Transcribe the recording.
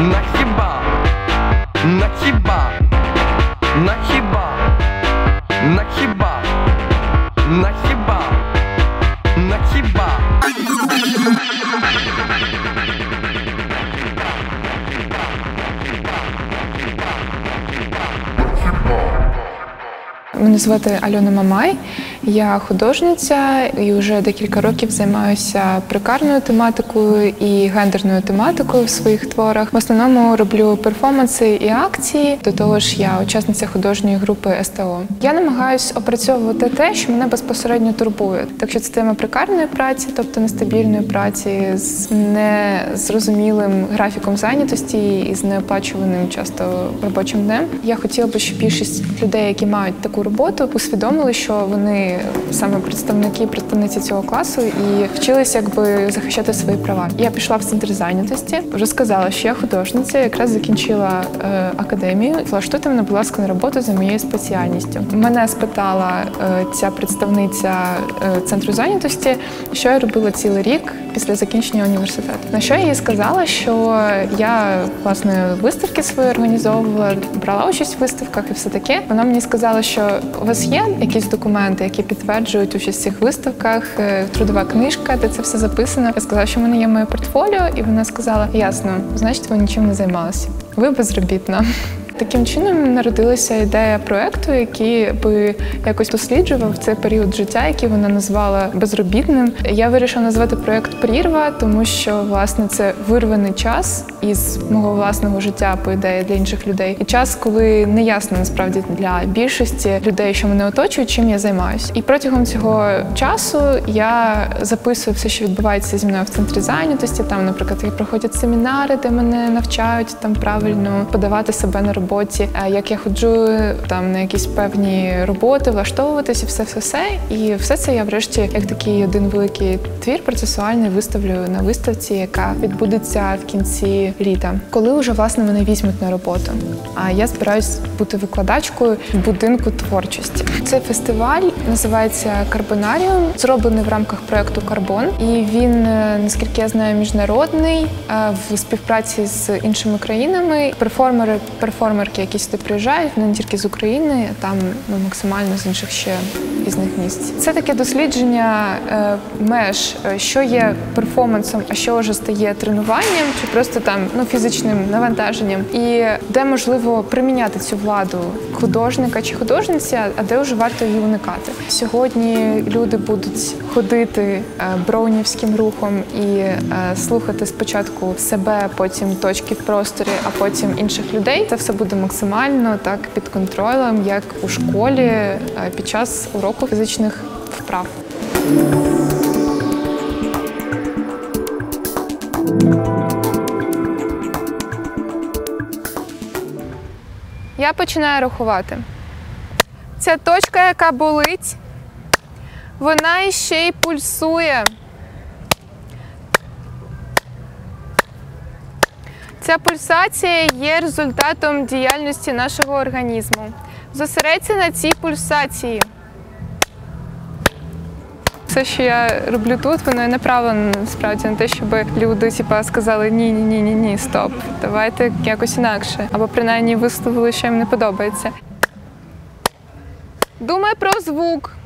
На хіба, на хіба, на хіба, на хіба, на хіба, на хіба. Мене звати Альона Мамай. Я художниця і вже декілька років займаюся прикарною тематикою і гендерною тематикою в своїх творах. В основному роблю перформанси і акції. До того ж, я учасниця художньої групи СТО. Я намагаюся опрацьовувати те, що мене безпосередньо турбує. Так що це тема прикарної праці, тобто нестабільної праці, з незрозумілим графіком зайнятості і з неоплачуваним часто робочим днем. Я хотіла би, щоб більшість людей, які мають таку роботу, усвідомили, що вони саме представники, представниці цього класу і вчилися якби захищати свої права. Я пішла в центр зайнятості, розказала, що я художниця, якраз закінчила е, академію. Влаштуйте мене, будь ласка, на роботу за моєю спеціальністю. Мене спитала е, ця представниця е, центру зайнятості, що я робила цілий рік після закінчення університету. На що я їй сказала, що я власне виставки свої організовувала, брала участь в виставках і все таке. Вона мені сказала, що у вас є якісь документи, які підтверджують участь в цих виставках, е, трудова книжка, де це все записано. Я сказала, що в мене є моє портфоліо, і вона сказала: ясно, значить, ви нічим не займалися. Ви безробітна. Таким чином народилася ідея проекту, який би якось досліджував цей період життя, який вона назвала безробітним. Я вирішила назвати проект Прірва, тому що власне це вирваний час із мого власного життя, по ідеї для інших людей, і час, коли не ясно насправді для більшості людей, що мене оточують, чим я займаюся. І протягом цього часу я записую все, що відбувається зі мною в центрі зайнятості. Там, наприклад, проходять семінари, де мене навчають там правильно подавати себе на роботу роботі, як я ходжу там на якісь певні роботи, влаштовуватися, все, все, все. І все це я врешті, як такий один великий твір процесуальний, виставлю на виставці, яка відбудеться в кінці літа, коли вже власне мене візьмуть на роботу. А я збираюсь бути викладачкою в будинку творчості. Цей фестиваль називається Карбонаріум, зроблений в рамках проекту Карбон, і він, наскільки я знаю, міжнародний в співпраці з іншими країнами. Перформери, перформери, перформерки, які сюди приїжджають, не тільки з України, там ну, максимально з інших ще різних місць. Це таке дослідження е, меж, е, що є перформансом, а що вже стає тренуванням, чи просто там ну фізичним навантаженням, і де можливо приміняти цю владу художника чи художниці, а де вже варто її уникати. Сьогодні люди будуть ходити е, броунівським рухом і е, слухати спочатку себе, потім точки в просторі, а потім інших людей. Це все буде максимально так під контролем, як у школі е, під час уроку фізичних вправ. Я починаю рахувати. Ця точка, яка болить, вона іще й пульсує. Ця пульсація є результатом діяльності нашого організму. Зосередься на цій пульсації. Все, що я роблю тут, воно направлено насправді на те, щоб люди типа, сказали ні, ні, ні, ні, ні, стоп, давайте якось інакше. Або принаймні висловили, що їм не подобається. Думай про звук.